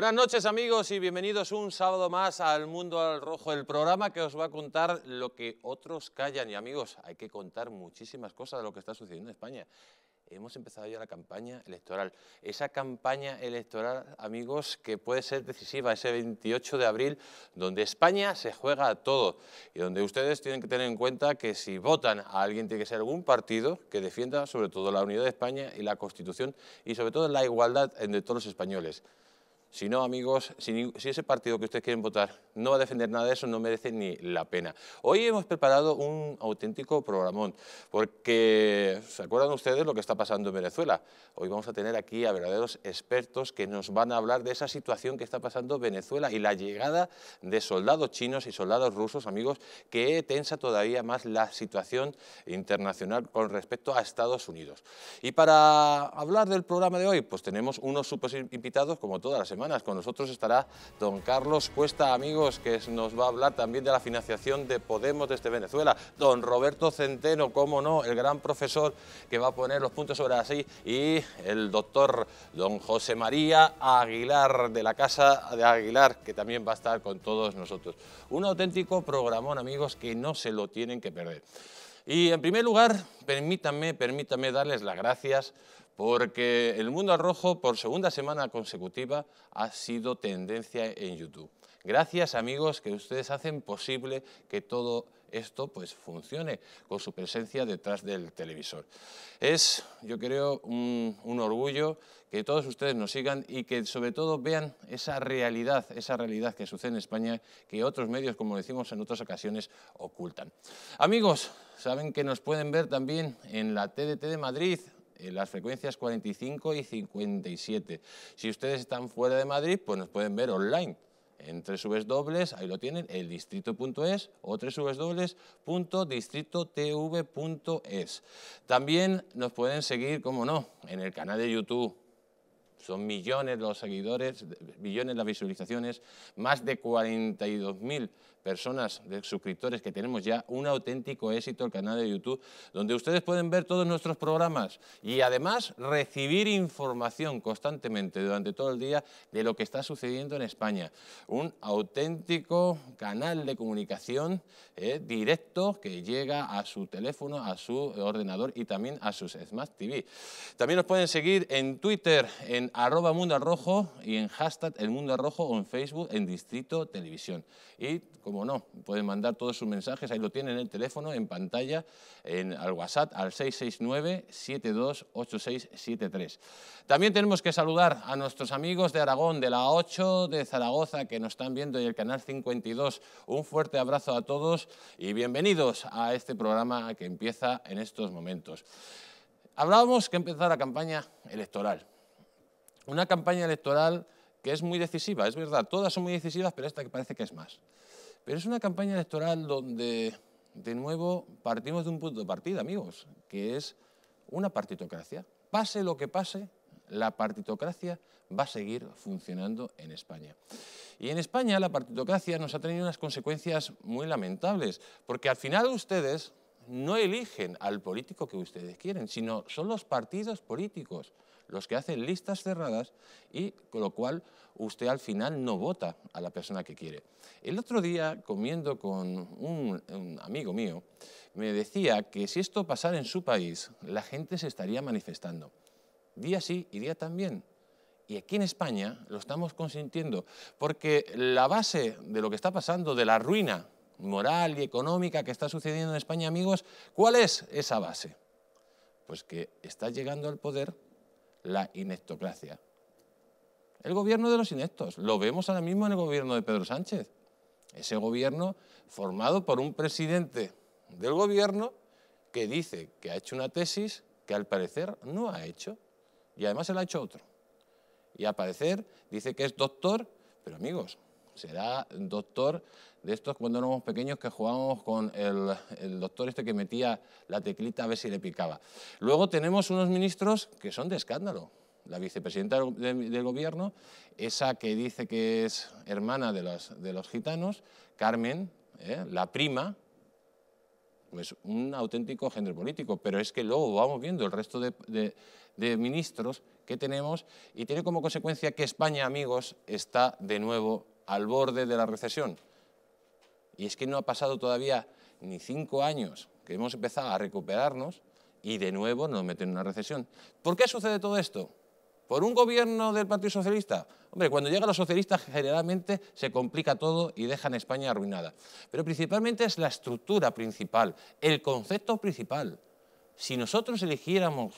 Buenas noches amigos y bienvenidos un sábado más al Mundo al Rojo, el programa que os va a contar lo que otros callan. Y amigos, hay que contar muchísimas cosas de lo que está sucediendo en España. Hemos empezado ya la campaña electoral. Esa campaña electoral, amigos, que puede ser decisiva ese 28 de abril, donde España se juega a todo y donde ustedes tienen que tener en cuenta que si votan a alguien tiene que ser algún partido que defienda sobre todo la unidad de España y la Constitución y sobre todo la igualdad entre todos los españoles. Si no, amigos, si, ese partido que ustedes quieren votar no va a defender nada de eso, no merece ni la pena. Hoy hemos preparado un auténtico programón, porque ¿se acuerdan ustedes lo que está pasando en Venezuela? Hoy vamos a tener aquí a verdaderos expertos que nos van a hablar de esa situación que está pasando en Venezuela y la llegada de soldados chinos y soldados rusos, amigos, que tensa todavía más la situación internacional con respecto a Estados Unidos. Y para hablar del programa de hoy, pues tenemos unos super invitados como todas las semanas con nosotros estará don Carlos Cuesta, amigos, que nos va a hablar también de la financiación de Podemos desde Venezuela. Don Roberto Centeno, cómo no, el gran profesor que va a poner los puntos sobre así. Y el doctor don José María Aguilar, de la Casa de Aguilar, que también va a estar con todos nosotros. Un auténtico programón, amigos, que no se lo tienen que perder. Y en primer lugar, permítanme, permítanme darles las gracias porque el mundo al rojo por segunda semana consecutiva ha sido tendencia en YouTube. Gracias amigos que ustedes hacen posible que todo esto pues funcione con su presencia detrás del televisor. Es, yo creo, un, un, orgullo que todos ustedes nos sigan y que sobre todo vean esa realidad, esa realidad que sucede en España que otros medios, como decimos en otras ocasiones, ocultan. Amigos, saben que nos pueden ver también en la TDT de Madrid, en las frecuencias 45 y 57. Si ustedes están fuera de Madrid, pues nos pueden ver online en dobles, ahí lo tienen, eldistrito.es o www.distritotv.es. También nos pueden seguir, como no, en el canal de YouTube. Son millones los seguidores, millones las visualizaciones, más de 42.000 personas, de suscriptores que tenemos ya, un auténtico éxito el canal de YouTube, donde ustedes pueden ver todos nuestros programas y además recibir información constantemente durante todo el día de lo que está sucediendo en España. Un auténtico canal de comunicación eh, directo que llega a su teléfono, a su ordenador y también a sus Smart TV. También nos pueden seguir en Twitter en arroba mundo rojo y en hashtag el mundo rojo o en Facebook en Distrito Televisión. Y como no, pueden mandar todos sus mensajes, ahí lo tienen en el teléfono, en pantalla, en, al WhatsApp, al 669-728673. También tenemos que saludar a nuestros amigos de Aragón, de la 8 de Zaragoza, que nos están viendo, y el canal 52. Un fuerte abrazo a todos y bienvenidos a este programa que empieza en estos momentos. Hablábamos que empezar la campaña electoral. Una campaña electoral que es muy decisiva, es verdad, todas son muy decisivas, pero esta que parece que es más. Pero es una campaña electoral donde, de nuevo, partimos de un punto de partida, amigos, que es una partitocracia. Pase lo que pase, la partitocracia va a seguir funcionando en España. Y en España la partitocracia nos ha tenido unas consecuencias muy lamentables, porque al final ustedes no eligen al político que ustedes quieren, sino son los partidos políticos los que hacen listas cerradas y con lo cual usted al final no vota a la persona que quiere. El otro día, comiendo con un, amigo mío, me decía que si esto pasara en su país, la gente se estaría manifestando. Día sí y día también. Y aquí en España lo estamos consintiendo, porque la base de lo que está pasando, de la ruina moral y económica que está sucediendo en España, amigos, ¿cuál es esa base? Pues que está llegando al poder la inectocracia. El gobierno de los inectos. Lo vemos ahora mismo en el gobierno de Pedro Sánchez. Ese gobierno formado por un presidente del gobierno que dice que ha hecho una tesis que al parecer no ha hecho. Y además se la ha hecho otro. Y al parecer dice que es doctor, pero amigos, será doctor de estos cuando éramos pequeños que jugábamos con el, doctor este que metía la teclita a ver si le picaba. Luego tenemos unos ministros que son de escándalo. La vicepresidenta del, gobierno, esa que dice que es hermana de los, gitanos, Carmen, ¿eh? la prima, pues un auténtico género político, pero es que luego vamos viendo el resto de ministros que tenemos y tiene como consecuencia que España, amigos, está de nuevo al borde de la recesión. Y es que no ha pasado todavía ni cinco años que hemos empezado a recuperarnos y de nuevo nos meten en una recesión. ¿Por qué sucede todo esto? ¿Por un gobierno del Partido Socialista? Hombre, cuando llegan los socialistas generalmente se complica todo y dejan España arruinada. Pero principalmente es la estructura principal, el concepto principal. Si nosotros eligiéramos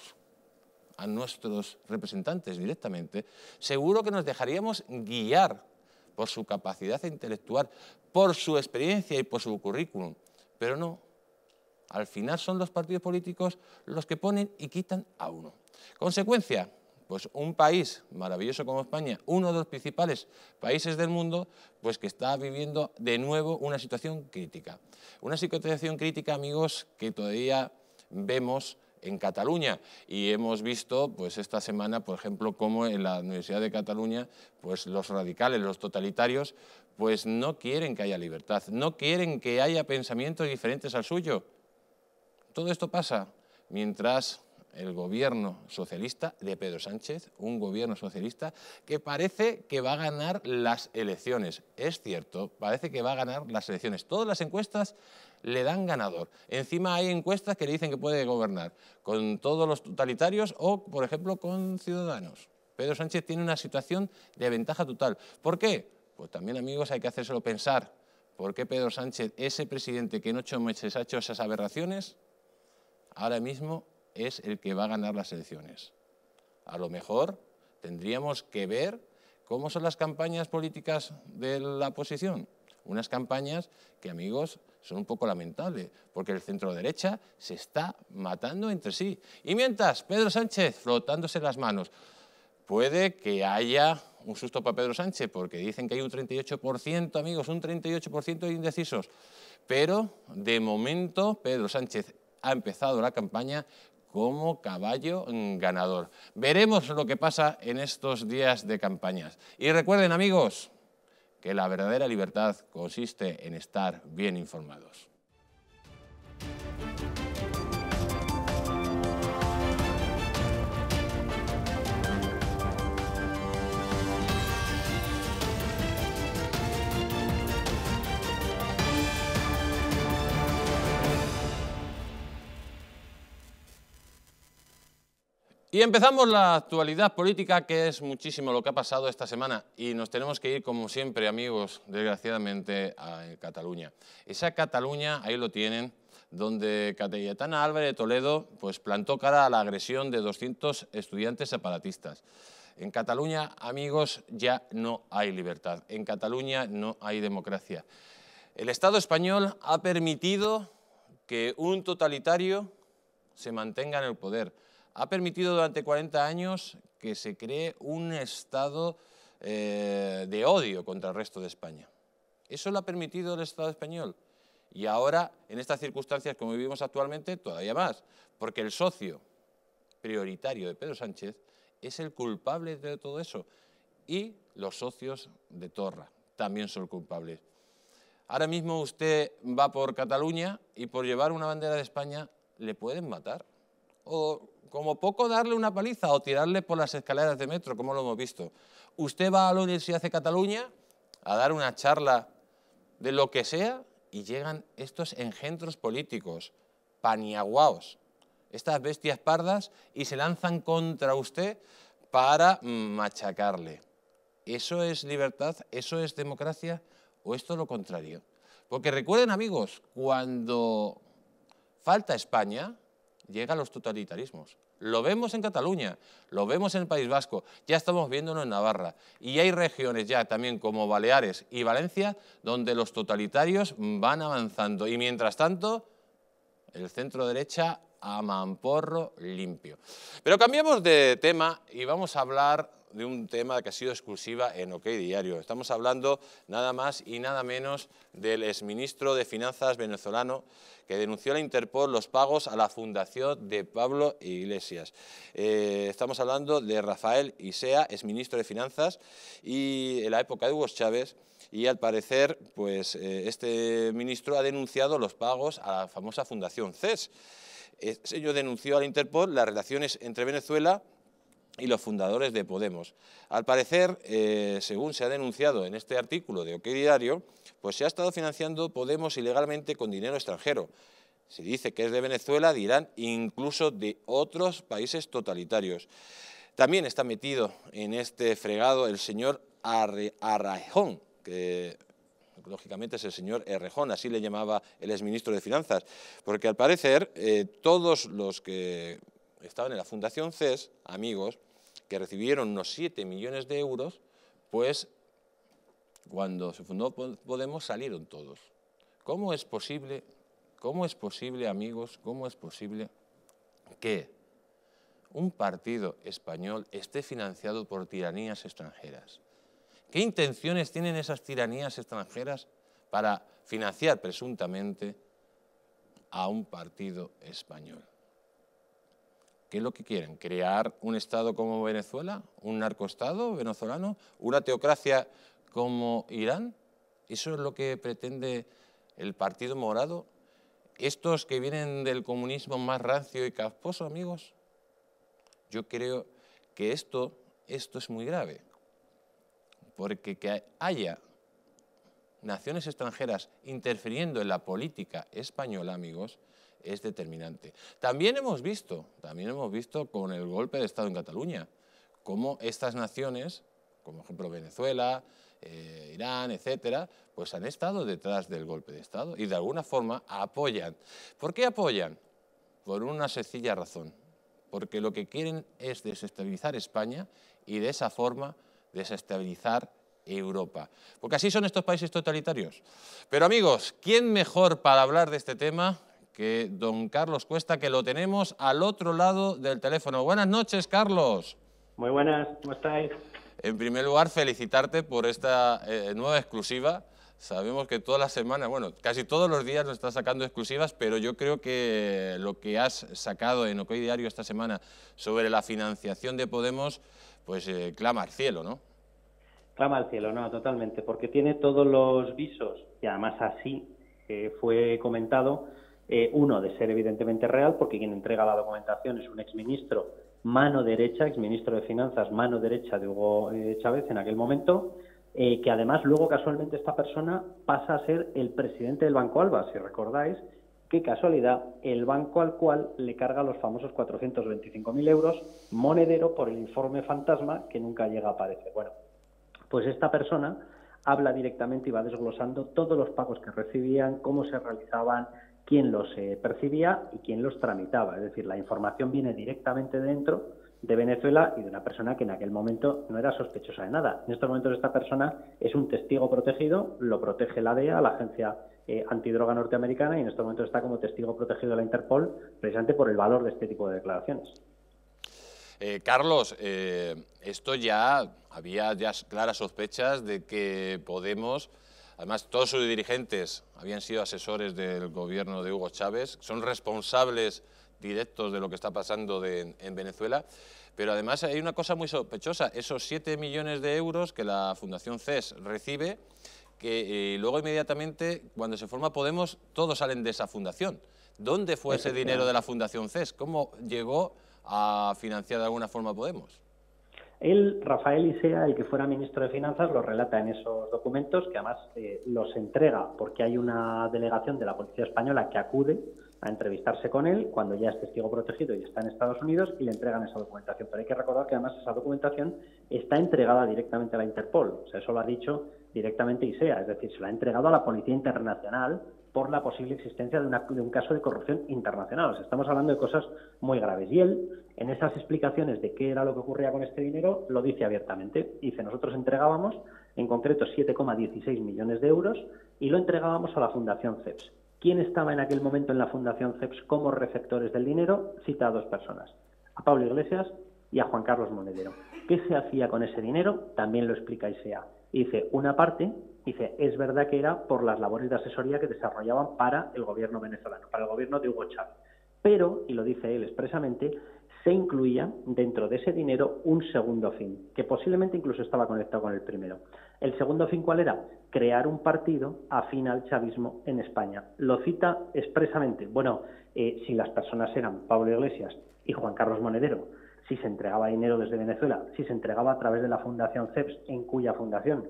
a nuestros representantes directamente, seguro que nos dejaríamos guiar por su capacidad intelectual, por su experiencia y por su currículum. Pero no, al final son los partidos políticos los que ponen y quitan a uno. Consecuencia, pues un país maravilloso como España, uno de los principales países del mundo, pues que está viviendo de nuevo una situación crítica. Una situación crítica, amigos, que todavía vemos en Cataluña y hemos visto pues esta semana por ejemplo cómo en la Universidad de Cataluña pues los radicales los totalitarios pues no quieren que haya libertad no quieren que haya pensamientos diferentes al suyo todo esto pasa mientras el gobierno socialista de Pedro Sánchez, un gobierno socialista que parece que va a ganar las elecciones. Es cierto, parece que va a ganar las elecciones. Todas las encuestas le dan ganador. Encima hay encuestas que le dicen que puede gobernar con todos los totalitarios o, por ejemplo, con ciudadanos. Pedro Sánchez tiene una situación de ventaja total. ¿Por qué? Pues también, amigos, hay que hacérselo pensar. ¿Por qué Pedro Sánchez, ese presidente que en ocho meses ha hecho esas aberraciones, ahora mismo es el que va a ganar las elecciones. A lo mejor tendríamos que ver cómo son las campañas políticas de la oposición. Unas campañas que, amigos, son un poco lamentables, porque el centro derecha se está matando entre sí. Y mientras, Pedro Sánchez frotándose las manos. Puede que haya un susto para Pedro Sánchez, porque dicen que hay un 38%, amigos, un 38% de indecisos. Pero, de momento, Pedro Sánchez ha empezado la campaña como caballo ganador. Veremos lo que pasa en estos días de campañas. Y recuerden, amigos, que la verdadera libertad consiste en estar bien informados. Y empezamos la actualidad política, que es muchísimo lo que ha pasado esta semana. Y nos tenemos que ir, como siempre, amigos, desgraciadamente, a Cataluña. Esa Cataluña, ahí lo tienen, donde Cayetana Álvarez de Toledo pues, plantó cara a la agresión de 200 estudiantes separatistas. En Cataluña, amigos, ya no hay libertad. En Cataluña no hay democracia. El Estado español ha permitido que un totalitario se mantenga en el poder ha permitido durante 40 años que se cree un estado eh, de odio contra el resto de España. Eso lo ha permitido el Estado español. Y ahora, en estas circunstancias como vivimos actualmente, todavía más, porque el socio prioritario de Pedro Sánchez es el culpable de todo eso. Y los socios de Torra también son culpables. Ahora mismo usted va por Cataluña y por llevar una bandera de España le pueden matar. O como poco darle una paliza o tirarle por las escaleras de metro, como lo hemos visto. Usted va a la Universidad de Cataluña a dar una charla de lo que sea y llegan estos engendros políticos, paniaguaos, estas bestias pardas, y se lanzan contra usted para machacarle. ¿Eso es libertad? ¿Eso es democracia? ¿O esto lo contrario? Porque recuerden amigos, cuando falta España, llegan los totalitarismos. Lo vemos en Cataluña, lo vemos en el País Vasco, ya estamos viéndolo en Navarra. Y hay regiones ya también como Baleares y Valencia donde los totalitarios van avanzando. Y mientras tanto, el centro derecha a mamporro limpio. Pero cambiamos de tema y vamos a hablar de un tema que ha sido exclusiva en OK Diario. Estamos hablando nada más y nada menos del exministro de Finanzas venezolano que denunció a la Interpol los pagos a la fundación de Pablo Iglesias. Eh, estamos hablando de Rafael Isea, exministro de Finanzas, y en la época de Hugo Chávez, y al parecer pues, eh, este ministro ha denunciado los pagos a la famosa fundación CES. Este señor denunció a la Interpol las relaciones entre Venezuela y los fundadores de Podemos. Al parecer, eh, según se ha denunciado en este artículo de OK Diario, pues se ha estado financiando Podemos ilegalmente con dinero extranjero. Se dice que es de Venezuela, dirán incluso de otros países totalitarios. También está metido en este fregado el señor Arrajón, que lógicamente es el señor Errejón, así le llamaba el exministro de Finanzas, porque al parecer eh, todos los que estaban en la Fundación CES, amigos, que recibieron unos 7 millones de euros, pues cuando se fundó Podemos salieron todos. ¿Cómo es posible, cómo es posible, amigos, cómo es posible que un partido español esté financiado por tiranías extranjeras? ¿Qué intenciones tienen esas tiranías extranjeras para financiar presuntamente a un partido español? ¿Qué es lo que quieren? ¿Crear un Estado como Venezuela? ¿Un narcoestado venezolano? ¿Una teocracia como Irán? ¿Eso es lo que pretende el Partido Morado? ¿Estos que vienen del comunismo más rancio y casposo, amigos? Yo creo que esto, esto es muy grave porque que haya naciones extranjeras interfiriendo en la política española, amigos, es determinante. También hemos visto, también hemos visto con el golpe de Estado en Cataluña, cómo estas naciones, como por ejemplo Venezuela, eh, Irán, etcétera, pues han estado detrás del golpe de Estado y de alguna forma apoyan. ¿Por qué apoyan? Por una sencilla razón, porque lo que quieren es desestabilizar España y de esa forma desestabilizar Europa. Porque así son estos países totalitarios. Pero amigos, ¿quién mejor para hablar de este tema que don Carlos Cuesta, que lo tenemos al otro lado del teléfono? Buenas noches, Carlos. Muy buenas, ¿cómo estáis? En primer lugar, felicitarte por esta eh, nueva exclusiva. Sabemos que todas las semanas, bueno, casi todos los días nos estás sacando exclusivas, pero yo creo que lo que has sacado en OK Diario esta semana sobre la financiación de Podemos, pues eh, clama al cielo, ¿no? Clama al cielo, no, totalmente, porque tiene todos los visos, y además así eh, fue comentado, eh, uno de ser evidentemente real, porque quien entrega la documentación es un exministro mano derecha, exministro de Finanzas, mano derecha de Hugo Chávez en aquel momento, que además luego casualmente esta persona pasa a ser el presidente del Banco Alba, si recordáis, qué casualidad, el banco al cual le carga los famosos 425.000 euros monedero por el informe fantasma que nunca llega a aparecer. Bueno, pues esta persona habla directamente y va desglosando todos los pagos que recibían, cómo se realizaban, quién los eh, percibía y quién los tramitaba. Es decir, la información viene directamente dentro de Venezuela y de una persona que en aquel momento no era sospechosa de nada. En estos momentos esta persona es un testigo protegido, lo protege la DEA, la agencia eh, antidroga norteamericana, y en estos momentos está como testigo protegido de la Interpol, precisamente por el valor de este tipo de declaraciones. Eh, Carlos, eh, esto ya había ya claras sospechas de que Podemos, además todos sus dirigentes habían sido asesores del gobierno de Hugo Chávez, son responsables directos de lo que está pasando en Venezuela. Pero además hay una cosa muy sospechosa, esos 7 millones de euros que la Fundación CES recibe, que eh, luego inmediatamente cuando se forma Podemos todos salen de esa fundación. ¿Dónde fue ese dinero de la Fundación CES? ¿Cómo llegó a financiar de alguna forma Podemos? Él, Rafael Isea, el que fuera ministro de Finanzas, lo relata en esos documentos, que además eh, los entrega porque hay una delegación de la Policía Española que acude a entrevistarse con él cuando ya es testigo protegido y está en Estados Unidos y le entregan esa documentación. Pero hay que recordar que además esa documentación está entregada directamente a la Interpol. O sea, eso lo ha dicho directamente ISEA, es decir, se la ha entregado a la Policía Internacional por la posible existencia de, de un caso de corrupción internacional. O sea, estamos hablando de cosas muy graves. Y él, en esas explicaciones de qué era lo que ocurría con este dinero, lo dice abiertamente. Dice, nosotros entregábamos, en concreto, 7,16 millones de euros y lo entregábamos a la Fundación CEPS ¿Quién estaba en aquel momento en la Fundación CEPS como receptores del dinero? Cita a dos personas, a Pablo Iglesias y a Juan Carlos Monedero. ¿Qué se hacía con ese dinero? También lo explica ISEA. Dice, una parte, dice, es verdad que era por las labores de asesoría que desarrollaban para el gobierno venezolano, para el gobierno de Hugo Chávez. Pero, y lo dice él expresamente, se incluía dentro de ese dinero un segundo fin, que posiblemente incluso estaba conectado con el primero. El segundo fin, ¿cuál era? Crear un partido afín al chavismo en España. Lo cita expresamente. Bueno, eh, si las personas eran Pablo Iglesias y Juan Carlos Monedero, si se entregaba dinero desde Venezuela, si se entregaba a través de la Fundación CEPS, en cuya fundación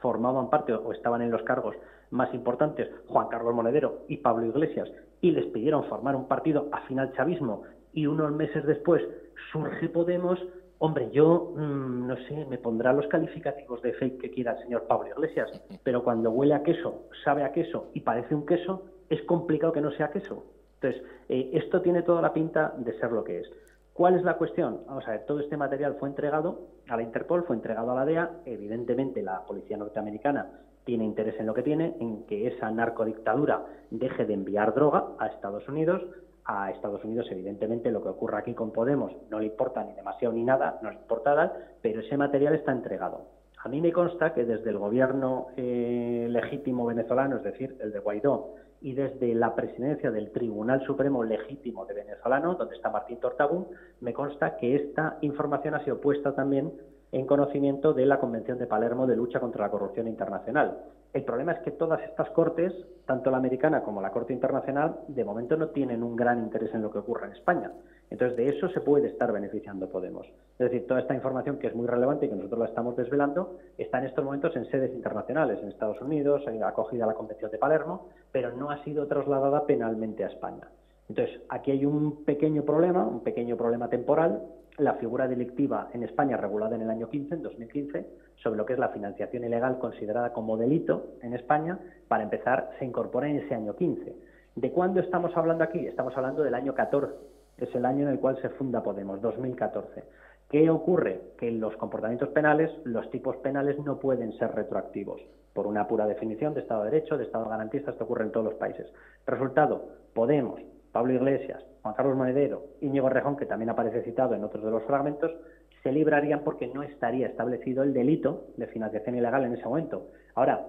formaban parte o estaban en los cargos más importantes Juan Carlos Monedero y Pablo Iglesias, y les pidieron formar un partido afín al chavismo, y unos meses después surge Podemos, hombre, yo mm, no sé, me pondrá los calificativos de fake que quiera el señor Pablo Iglesias, pero cuando huele a queso, sabe a queso y parece un queso, es complicado que no sea queso. Entonces, eh, esto tiene toda la pinta de ser lo que es. ¿Cuál es la cuestión? Vamos a ver, todo este material fue entregado a la Interpol, fue entregado a la DEA. Evidentemente, la policía norteamericana tiene interés en lo que tiene, en que esa narcodictadura deje de enviar droga a Estados Unidos. A Estados Unidos, evidentemente, lo que ocurra aquí con Podemos no le importa ni demasiado ni nada, no le importa nada, pero ese material está entregado. A mí me consta que desde el gobierno eh, legítimo venezolano, es decir, el de Guaidó, y desde la presidencia del Tribunal Supremo Legítimo de Venezolano, donde está Martín Tortabún, me consta que esta información ha sido puesta también en conocimiento de la Convención de Palermo de lucha contra la corrupción internacional. El problema es que todas estas cortes, tanto la americana como la Corte Internacional, de momento no tienen un gran interés en lo que ocurre en España. Entonces, de eso se puede estar beneficiando Podemos. Es decir, toda esta información que es muy relevante y que nosotros la estamos desvelando está en estos momentos en sedes internacionales, en Estados Unidos, acogida la Convención de Palermo, pero no ha sido trasladada penalmente a España. Entonces, aquí hay un pequeño problema, un pequeño problema temporal, la figura delictiva en España regulada en el año 15, en 2015, sobre lo que es la financiación ilegal considerada como delito en España, para empezar, se incorpora en ese año 15. ¿De cuándo estamos hablando aquí? Estamos hablando del año 14, es el año en el cual se funda Podemos, 2014. ¿Qué ocurre? Que en los comportamientos penales, los tipos penales no pueden ser retroactivos, por una pura definición de Estado de Derecho, de Estado garantista, esto ocurre en todos los países. Resultado, Podemos, Pablo Iglesias, Juan Carlos Monedero, Íñigo Rejón, que también aparece citado en otros de los fragmentos, se librarían porque no estaría establecido el delito de financiación ilegal en ese momento. Ahora,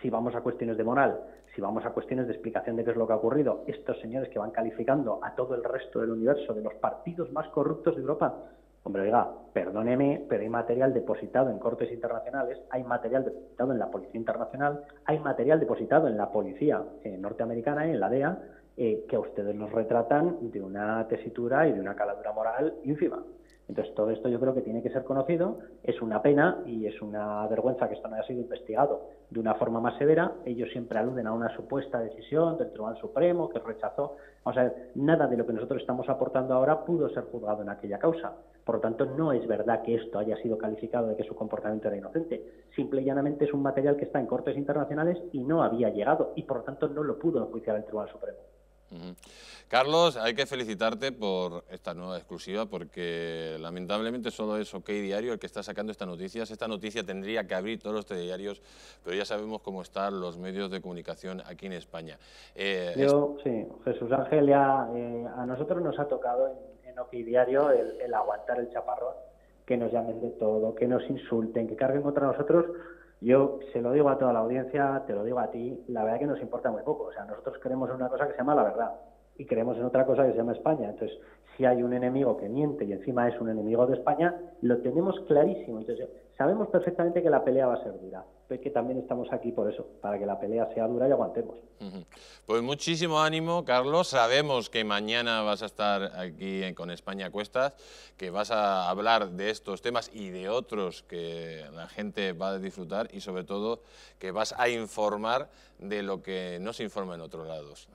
si vamos a cuestiones de moral, si vamos a cuestiones de explicación de qué es lo que ha ocurrido, estos señores que van calificando a todo el resto del universo de los partidos más corruptos de Europa, hombre, oiga, perdóneme, pero hay material depositado en cortes internacionales, hay material depositado en la Policía Internacional, hay material depositado en la Policía eh, norteamericana, en la DEA, eh, que a ustedes nos retratan de una tesitura y de una caladura moral ínfima. Entonces, todo esto yo creo que tiene que ser conocido. Es una pena y es una vergüenza que esto no haya sido investigado de una forma más severa. Ellos siempre aluden a una supuesta decisión del Tribunal Supremo que rechazó. Vamos a ver, nada de lo que nosotros estamos aportando ahora pudo ser juzgado en aquella causa. Por lo tanto, no es verdad que esto haya sido calificado de que su comportamiento era inocente. Simple y llanamente es un material que está en cortes internacionales y no había llegado y, por lo tanto, no lo pudo enjuiciar el Tribunal Supremo. Carlos, hay que felicitarte por esta nueva exclusiva porque lamentablemente solo es OK Diario el que está sacando estas noticias. Esta noticia tendría que abrir todos los telediarios, pero ya sabemos cómo están los medios de comunicación aquí en España. Eh, Yo, sí, Jesús Ángel, ya, eh, a nosotros nos ha tocado en, OK Diario el, el aguantar el chaparrón, que nos llamen de todo, que nos insulten, que carguen contra nosotros yo se lo digo a toda la audiencia, te lo digo a ti, la verdad que nos importa muy poco. O sea, nosotros queremos una cosa que se llama la verdad y creemos en otra cosa que se llama España. Entonces, si hay un enemigo que miente y encima es un enemigo de España, lo tenemos clarísimo. Entonces, sabemos perfectamente que la pelea va a ser dura, pero que también estamos aquí por eso, para que la pelea sea dura y aguantemos. Pues muchísimo ánimo, Carlos. Sabemos que mañana vas a estar aquí con España Cuestas, que vas a hablar de estos temas y de otros que la gente va a disfrutar y sobre todo que vas a informar de lo que no se informa en otros lados.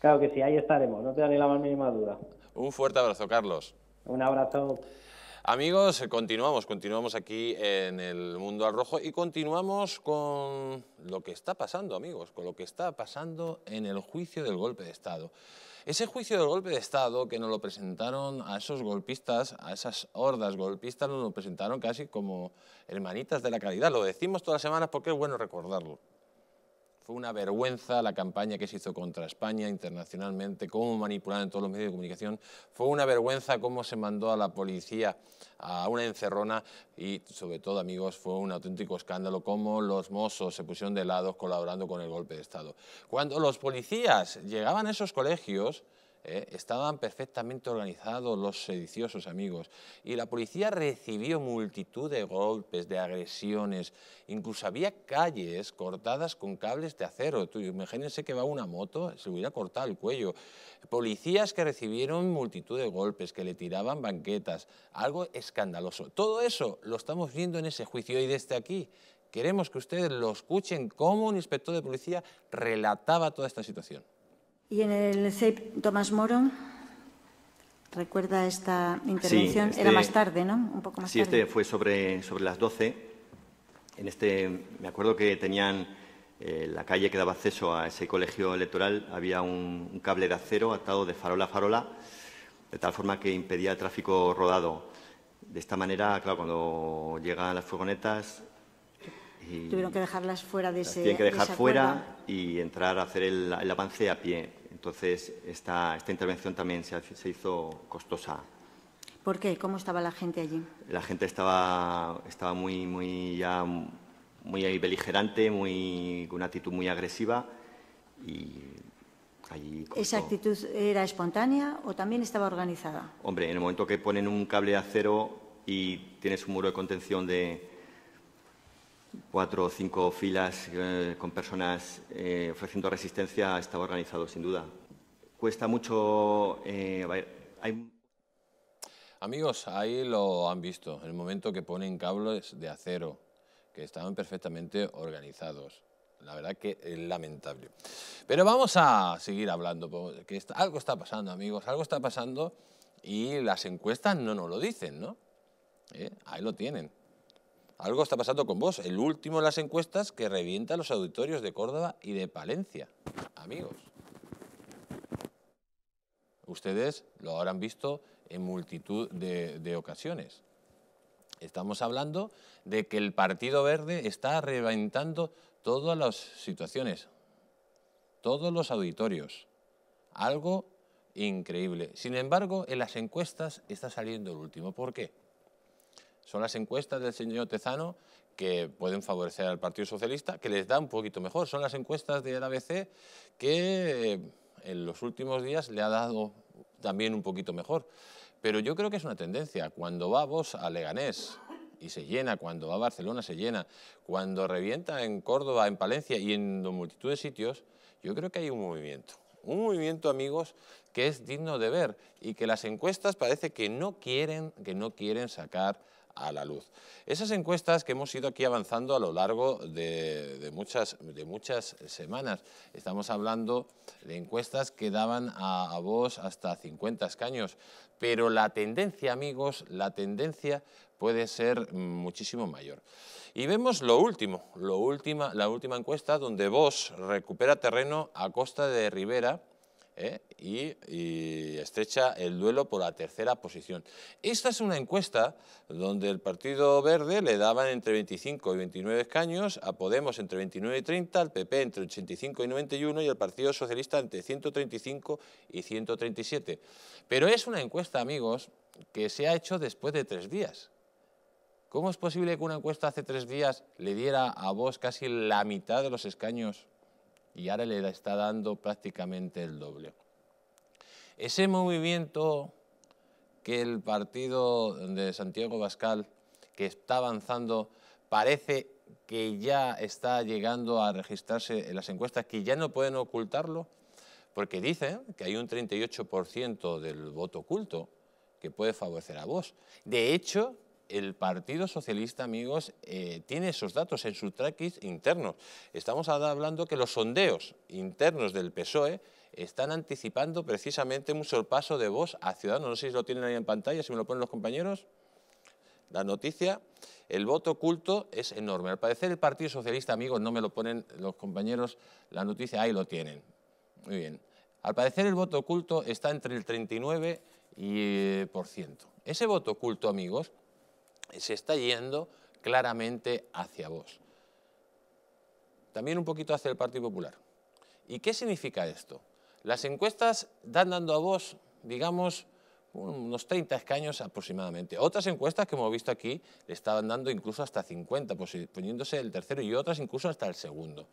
Claro que sí, ahí estaremos, no te da ni la más mínima duda. Un fuerte abrazo, Carlos. Un abrazo. Amigos, continuamos, continuamos aquí en el mundo al rojo y continuamos con lo que está pasando, amigos, con lo que está pasando en el juicio del golpe de Estado. Ese juicio del golpe de Estado que nos lo presentaron a esos golpistas, a esas hordas golpistas, nos lo presentaron casi como hermanitas de la caridad. Lo decimos todas las semanas porque es bueno recordarlo. Fue una vergüenza la campaña que se hizo contra España internacionalmente, cómo manipularon todos los medios de comunicación. Fue una vergüenza cómo se mandó a la policía a una encerrona y, sobre todo, amigos, fue un auténtico escándalo cómo los mozos se pusieron de lado colaborando con el golpe de Estado. Cuando los policías llegaban a esos colegios, ¿eh? estaban perfectamente organizados los sediciosos amigos y la policía recibió multitud de golpes, de agresiones, incluso había calles cortadas con cables de acero. imagínense que va una moto, se le hubiera cortado el cuello. Policías que recibieron multitud de golpes, que le tiraban banquetas, algo escandaloso. Todo eso lo estamos viendo en ese juicio y desde aquí queremos que ustedes lo escuchen cómo un inspector de policía relataba toda esta situación. Y en el CEIP Tomás Moro, ¿recuerda esta intervención? Sí, Era este- más tarde, ¿no? Un poco más Sí, tarde. este fue sobre, sobre las 12. En este, me acuerdo que tenían eh, la calle que daba acceso a ese colegio electoral, había un, un cable de acero atado de farola a farola, de tal forma que impedía el tráfico rodado. De esta manera, claro, cuando llegan las furgonetas y Tuvieron que dejarlas fuera de ese tienen que de dejar esa fuera cuerda. y entrar a hacer el, el avance a pie. Entonces, esta, esta intervención también se, se hizo costosa. ¿Por qué? ¿Cómo estaba la gente allí? La gente estaba, estaba muy, muy, ya muy beligerante, muy, con una actitud muy agresiva y allí costó. ¿Esa actitud era espontánea o también estaba organizada? Hombre, en el momento que ponen un cable de acero y tienes un muro de contención de cuatro o cinco filas eh, con personas eh, ofreciendo resistencia, estaba organizado sin duda. Cuesta mucho, eh, hay Amigos, ahí lo han visto, el momento que ponen cables de acero, que estaban perfectamente organizados. La verdad que es lamentable. Pero vamos a seguir hablando, porque está- algo está pasando, amigos, algo está pasando y las encuestas no nos lo dicen, ¿no? ¿Eh? Ahí lo tienen. Algo está pasando con vos. El último de las encuestas que revienta los auditorios de Córdoba y de Palencia, amigos. Ustedes lo habrán visto en multitud de, de ocasiones. Estamos hablando de que el Partido Verde está reventando todas las situaciones, todos los auditorios. Algo increíble. Sin embargo, en las encuestas está saliendo el último. ¿Por qué? Son las encuestas del señor Tezano que pueden favorecer al Partido Socialista, que les da un poquito mejor. Son las encuestas del ABC que eh, en los últimos días le ha dado también un poquito mejor. Pero yo creo que es una tendencia. Cuando va vos a Leganés y se llena, cuando va a Barcelona se llena, cuando revienta en Córdoba, en Palencia y en multitud de sitios, yo creo que hay un movimiento. Un movimiento, amigos, que es digno de ver y que las encuestas parece que no quieren, que no quieren sacar a la luz. Esas encuestas que hemos ido aquí avanzando a lo largo de, muchas, de muchas semanas. Estamos hablando de encuestas que daban a, a vos hasta 50 escaños, pero la tendencia, amigos, la tendencia puede ser muchísimo mayor. Y vemos lo último, lo última, la última encuesta donde vos recupera terreno a costa de Rivera, ¿eh? y, estrecha el duelo por la tercera posición. Esta es una encuesta donde el Partido Verde le daban entre 25 y 29 escaños, a Podemos entre 29 y 30, al PP entre 85 y 91 y al Partido Socialista entre 135 y 137. Pero es una encuesta, amigos, que se ha hecho después de tres días. ¿Cómo es posible que una encuesta hace tres días le diera a vos casi la mitad de los escaños y ahora le está dando prácticamente el doble. Ese movimiento que el partido de Santiago Bascal, que está avanzando, parece que ya está llegando a registrarse en las encuestas, que ya no pueden ocultarlo, porque dicen que hay un 38% del voto oculto que puede favorecer a vos. De hecho, el Partido Socialista, amigos, eh, tiene esos datos en su trackings internos. Estamos hablando que los sondeos internos del PSOE están anticipando precisamente un sorpaso de voz a Ciudadanos. No sé si lo tienen ahí en pantalla, si me lo ponen los compañeros. La noticia, el voto oculto es enorme. Al parecer el Partido Socialista, amigos, no me lo ponen los compañeros, la noticia ahí lo tienen. Muy bien. Al parecer el voto oculto está entre el 39 y, eh, por ciento. Ese voto oculto, amigos, se está yendo claramente hacia vos. También un poquito hacia el Partido Popular. ¿Y qué significa esto? Las encuestas dan dando a vos, digamos, unos 30 escaños aproximadamente. Otras encuestas que hemos visto aquí le estaban dando incluso hasta 50, poniéndose el tercero y otras incluso hasta el segundo.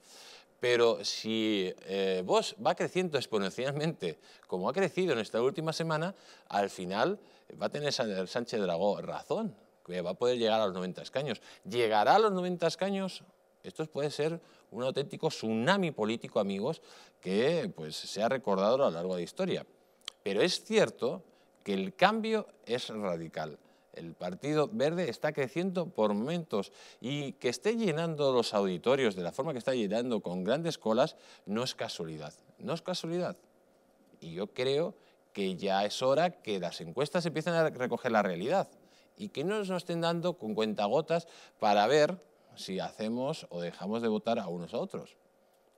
Pero si eh, Vox va creciendo exponencialmente, como ha crecido en esta última semana, al final va a tener Sánchez Dragó razón, que va a poder llegar a los 90 escaños. ¿Llegará a los 90 escaños? Esto puede ser un auténtico tsunami político, amigos, que pues, se ha recordado a lo largo de la historia. Pero es cierto que el cambio es radical. El Partido Verde está creciendo por momentos y que esté llenando los auditorios de la forma que está llenando con grandes colas no es casualidad, no es casualidad. Y yo creo que ya es hora que las encuestas empiecen a recoger la realidad y que no nos estén dando con cuentagotas para ver si hacemos o dejamos de votar a unos a otros.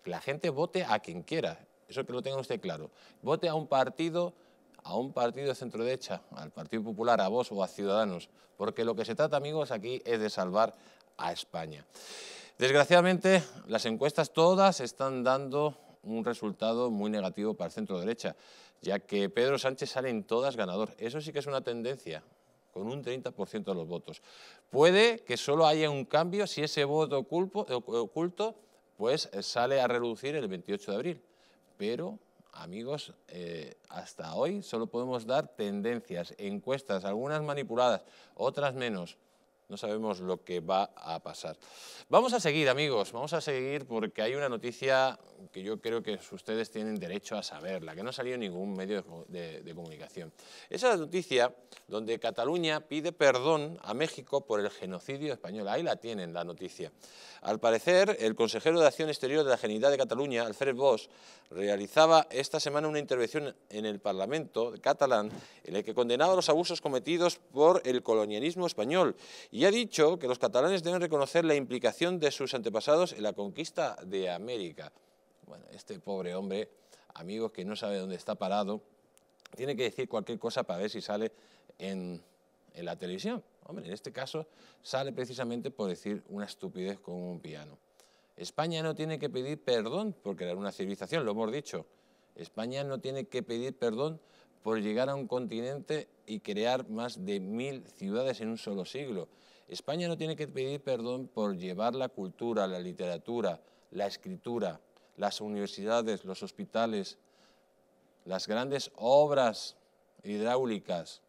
Que la gente vote a quien quiera, eso que lo tenga usted claro. Vote a un partido a un partido de centro derecha, al Partido Popular, a vos o a Ciudadanos, porque lo que se trata, amigos, aquí es de salvar a España. Desgraciadamente, las encuestas todas están dando un resultado muy negativo para el centro derecha, ya que Pedro Sánchez sale en todas ganador. Eso sí que es una tendencia, con un 30% de los votos. Puede que solo haya un cambio si ese voto oculto pues, sale a reducir el 28 de abril, pero amigos, eh, hasta hoy solo podemos dar tendencias, encuestas, algunas manipuladas, otras menos. No sabemos lo que va a pasar. Vamos a seguir, amigos, vamos a seguir porque hay una noticia que yo creo que ustedes tienen derecho a saberla, que no ha salido en ningún medio de, comunicación. Esa es la noticia donde Cataluña pide perdón a México por el genocidio español. Ahí la tienen, la noticia. Al parecer, el consejero de Acción Exterior de la Generalitat de Cataluña, Alfred Bosch, realizaba esta semana una intervención en el Parlamento catalán en el que condenaba los abusos cometidos por el colonialismo español ha dicho que los catalanes deben reconocer la implicación de sus antepasados en la conquista de América. Bueno, este pobre hombre, amigos que no sabe dónde está parado, tiene que decir cualquier cosa para ver si sale en, la televisión. Hombre, en este caso sale precisamente por decir una estupidez con un piano. España no tiene que pedir perdón por crear una civilización, lo hemos dicho. España no tiene que pedir perdón por llegar a un continente y crear más de mil ciudades en un solo siglo. España no tiene que pedir perdón por llevar la cultura, la literatura, la escritura, las universidades, los hospitales, las grandes obras hidráulicas.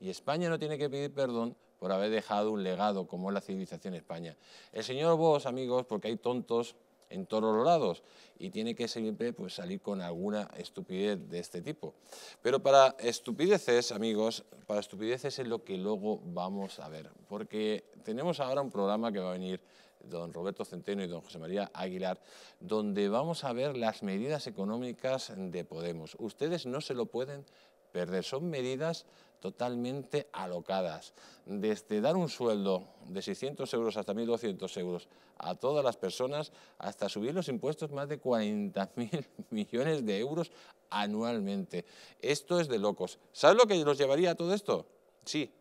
Y España no tiene que pedir perdón por haber dejado un legado como la civilización España. El señor vos, amigos, porque hay tontos en todos los lados y tiene que siempre pues, salir con alguna estupidez de este tipo. Pero para estupideces, amigos, para estupideces es lo que luego vamos a ver, porque tenemos ahora un programa que va a venir don Roberto Centeno y don José María Aguilar, donde vamos a ver las medidas económicas de Podemos. Ustedes no se lo pueden perder, son medidas totalmente alocadas. Desde dar un sueldo de 600 euros hasta 1.200 euros a todas las personas, hasta subir los impuestos más de 40.000 millones de euros anualmente. Esto es de locos. ¿Sabes lo que nos llevaría a todo esto? Sí,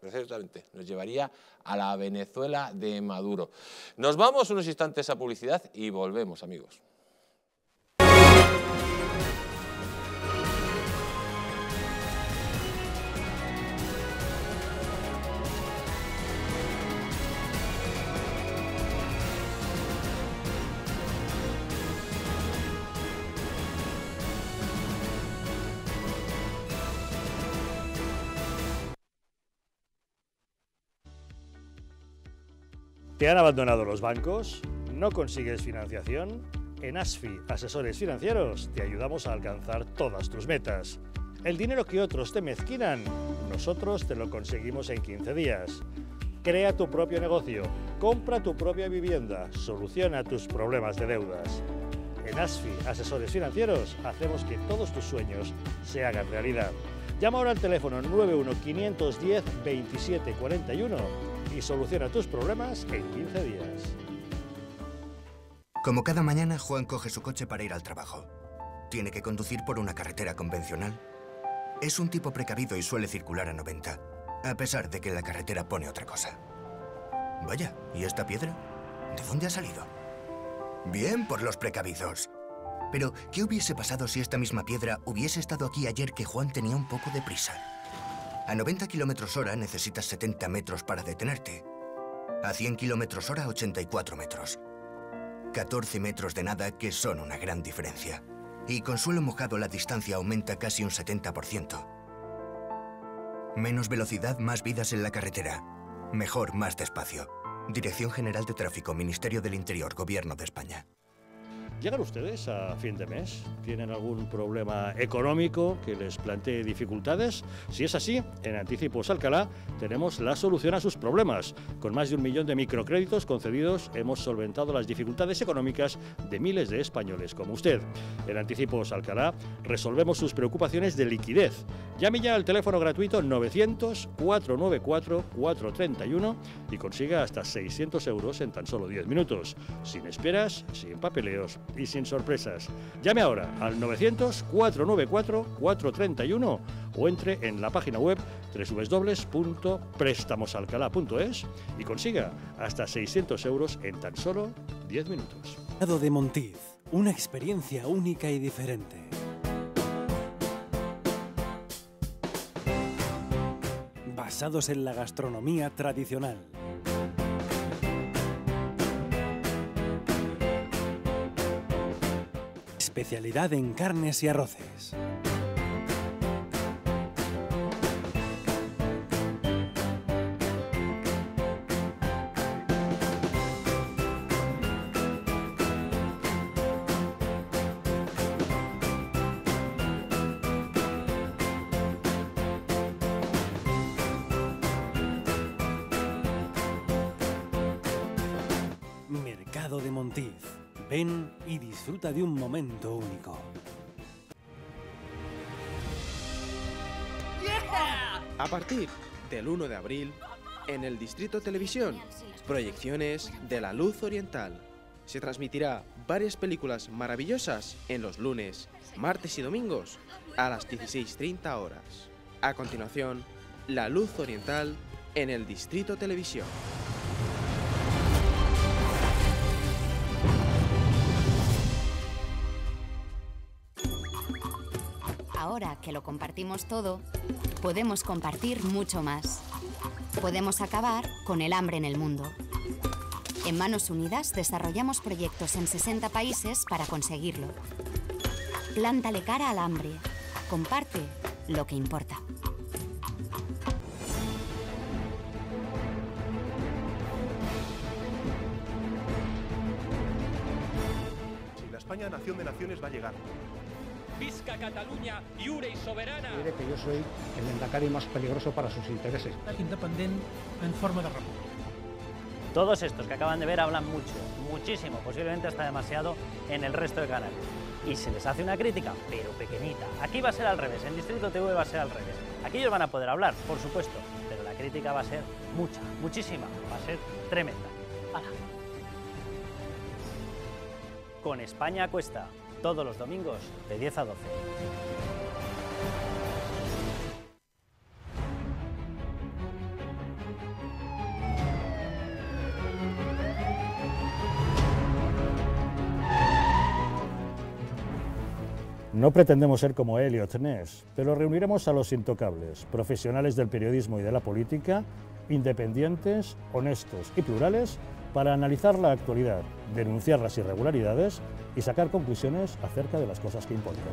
precisamente, nos llevaría a la Venezuela de Maduro. Nos vamos unos instantes a publicidad y volvemos, amigos. ¿Te han abandonado los bancos? ¿No consigues financiación? En ASFI, Asesores Financieros, te ayudamos a alcanzar todas tus metas. El dinero que otros te mezquinan, nosotros te lo conseguimos en 15 días. Crea tu propio negocio, compra tu propia vivienda, soluciona tus problemas de deudas. En ASFI, Asesores Financieros, hacemos que todos tus sueños se hagan realidad. Llama ahora al teléfono 91 510 2741 y soluciona tus problemas en 15 días. Como cada mañana, Juan coge su coche para ir al trabajo. Tiene que conducir por una carretera convencional. Es un tipo precavido y suele circular a 90, a pesar de que la carretera pone otra cosa. Vaya, ¿y esta piedra? ¿De dónde ha salido? Bien por los precavidos. Pero, ¿qué hubiese pasado si esta misma piedra hubiese estado aquí ayer que Juan tenía un poco de prisa? A 90 km hora necesitas 70 metros para detenerte. A 100 km hora, 84 metros. 14 metros de nada que son una gran diferencia. Y con suelo mojado la distancia aumenta casi un 70%. Menos velocidad, más vidas en la carretera. Mejor, más despacio. Dirección General de Tráfico, Ministerio del Interior, Gobierno de España. ¿Llegan ustedes a fin de mes? ¿Tienen algún problema económico que les plantee dificultades? Si es así, en Anticipos Alcalá tenemos la solución a sus problemas. Con más de un millón de microcréditos concedidos hemos solventado las dificultades económicas de miles de españoles como usted. En Anticipos Alcalá resolvemos sus preocupaciones de liquidez. Llame ya al teléfono gratuito 900-494-431 y consiga hasta 600 euros en tan solo 10 minutos. Sin esperas, sin papeleos y sin sorpresas. Llame ahora al 900-494-431 o entre en la página web www.préstamosalcalá.es y consiga hasta 600 euros en tan solo 10 minutos. de Montiz, una experiencia única y diferente. Basados en la gastronomía tradicional especialidad en carnes y arroces. De un momento único. A partir del 1 de abril, en el Distrito Televisión, proyecciones de la luz oriental. Se transmitirá varias películas maravillosas en los lunes, martes y domingos a las 16.30 horas. A continuación, la luz oriental en el Distrito Televisión. Ahora que lo compartimos todo, podemos compartir mucho más. Podemos acabar con el hambre en el mundo. En Manos Unidas desarrollamos proyectos en 60 países para conseguirlo. Plántale cara al hambre. Comparte lo que importa. Si la España nación de naciones va a llegar. Visca Cataluña, lliure y soberana. Diré que yo soy el endacari más peligroso para sus intereses. Independiente en forma de república. Todos estos que acaban de ver hablan mucho, muchísimo, posiblemente hasta demasiado en el resto de canales. Y se les hace una crítica, pero pequeñita. Aquí va a ser al revés, en Distrito TV va a ser al revés. Aquí ellos van a poder hablar, por supuesto, pero la crítica va a ser mucha, muchísima, va a ser tremenda. Con España cuesta todos los domingos de 10 a 12. No pretendemos ser como Elliot Ness, pero reuniremos a los intocables, profesionales del periodismo y de la política, independientes, honestos y plurales, para analizar la actualidad, denunciar las irregularidades y sacar conclusiones acerca de las cosas que importan.